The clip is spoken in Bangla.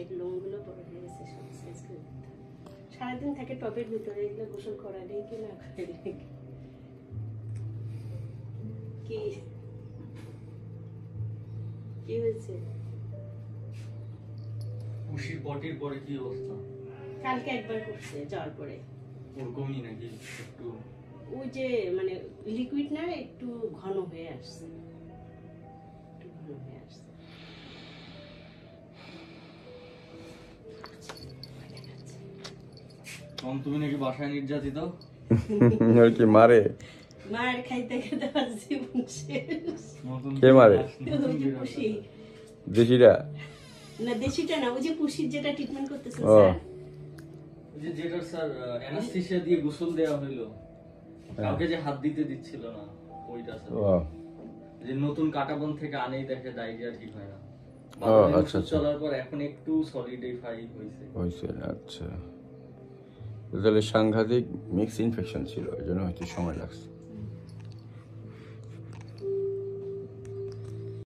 পায়ের লোমগুলো বড় হয়ে গেছে সব সাইজ করে দিতে হবে। সারাদিন থাকে টপের ভিতরে এগুলো গোসল করালেই কি না করালেই কি? কি হয়েছে? পটির পরে কি অবস্থা? কালকে একবার করছে জ্বর পরে ওরকমই নাকি একটু? ওই যে মানে লিকুইড না একটু ঘন হয়ে আসছে। তুমি নাকি বাসায় নির্যাতিত? আর কি মারে? মার খাইতে খাইতে আমার নতুন কে মারে? ওই যে পুষি? দেশিরা? না দেশিটা না ওই যে পুষির যেটা ট্রিটমেন্ট করতেছে স্যার। যে যেটা স্যার অ্যানাস্থেসিয়া দিয়ে গোসল দেওয়া হইল হ্যাঁ। কাউকে যে হাত দিতে দিচ্ছিল না ওইটা স্যার। যে নতুন কাটাবন থেকে আনেই দেখে ডায়রিয়া ঠিক হয় না। আচ্ছা, আচ্ছা। চলার পর এখন একটু সলিডিফাই হয়েছে হয়েছে আচ্ছা। তাহলে সাংঘাতিক মিক্স ইনফেকশন ছিল এই জন্য হয়তো সময় লাগছে।